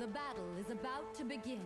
The battle is about to begin.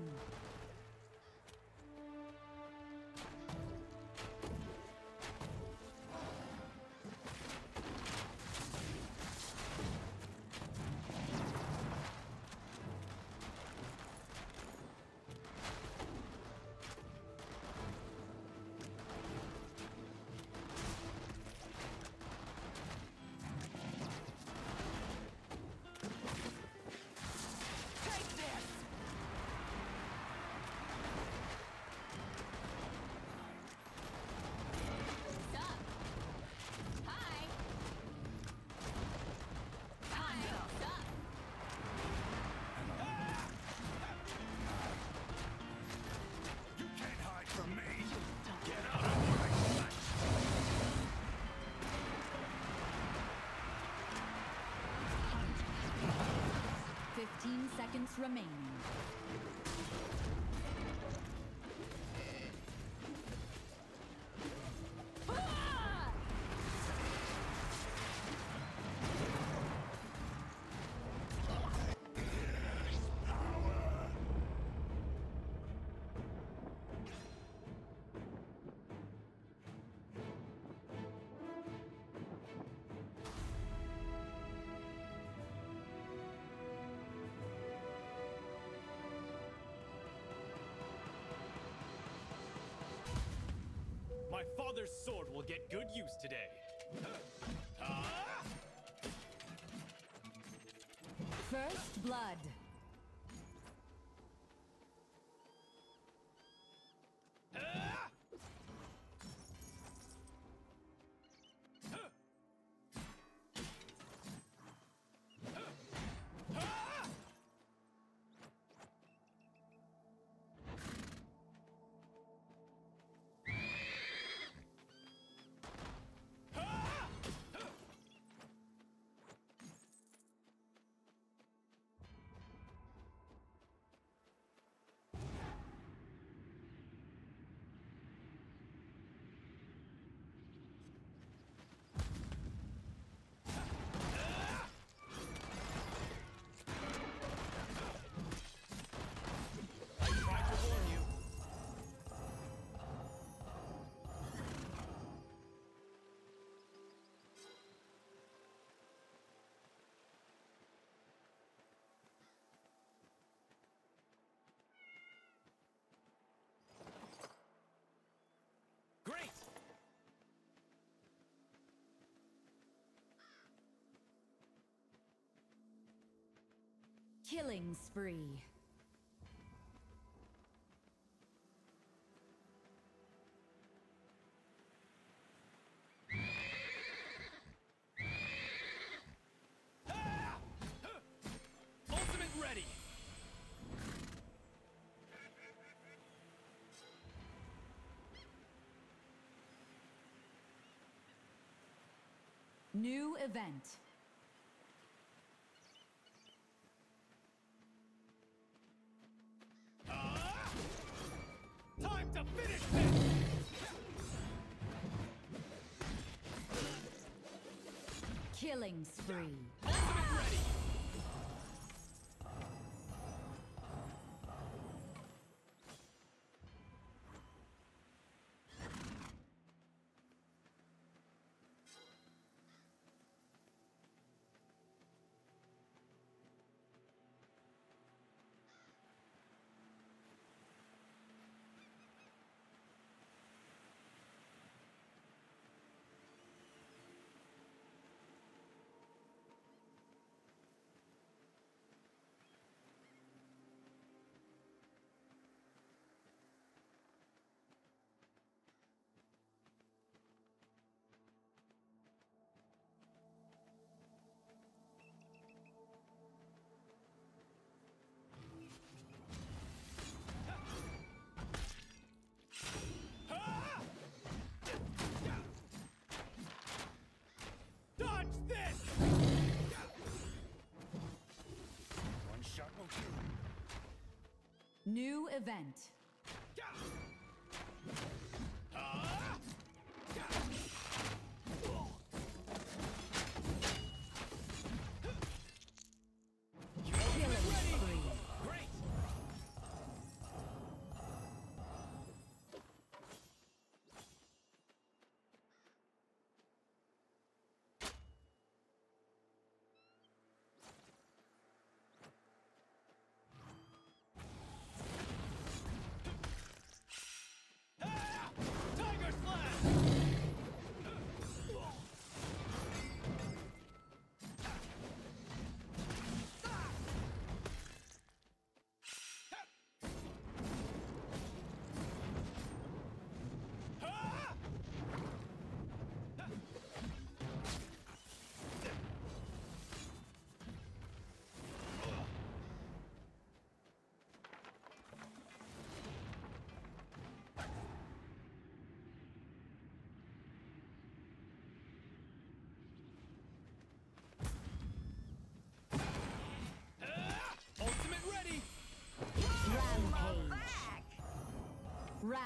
Seconds remaining. My father's sword will get good use today. First blood. Killing spree. Ultimate ready! New event. Killing spree. New event.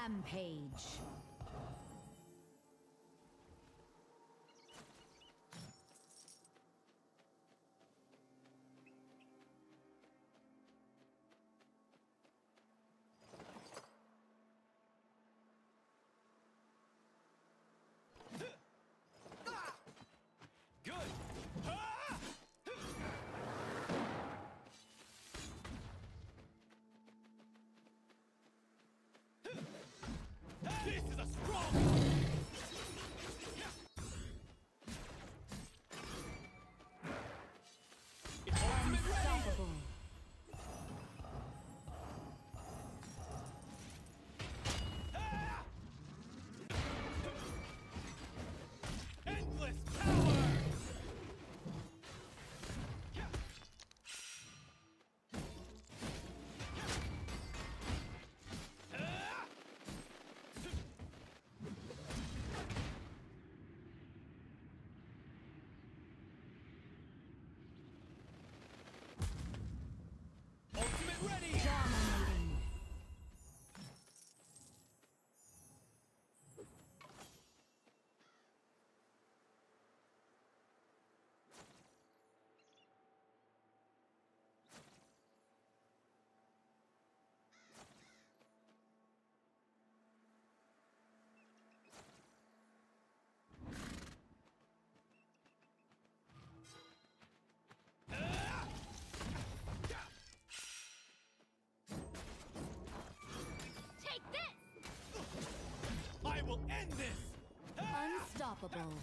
Rampage. This! Unstoppable.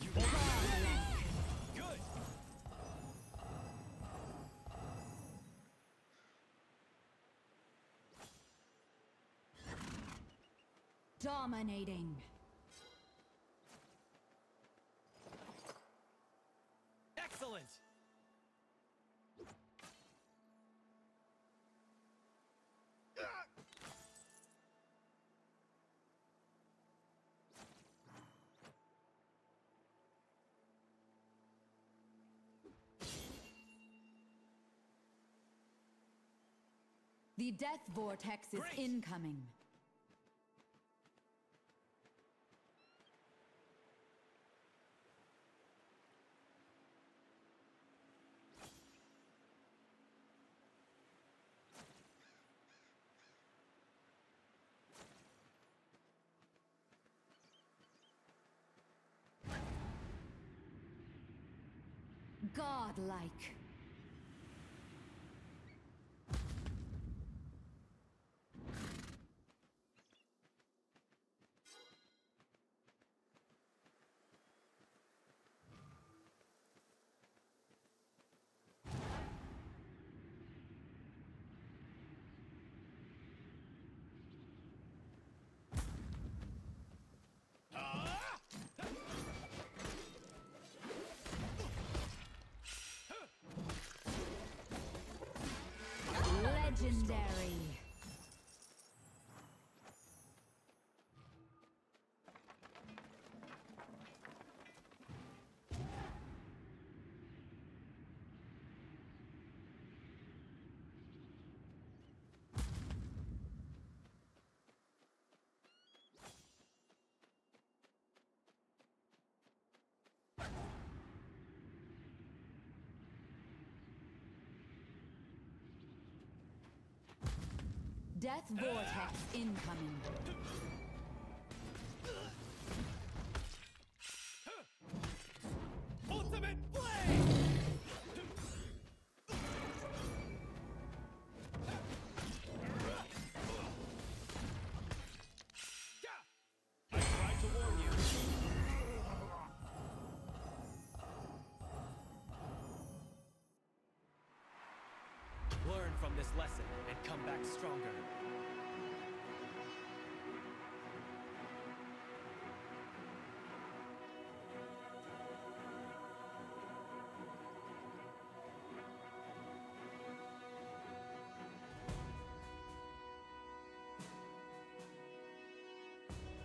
You ultimate! Good! Dominating. The death vortex is Great. incoming. Godlike. Legendary. Death vortex incoming. From this lesson and come back stronger.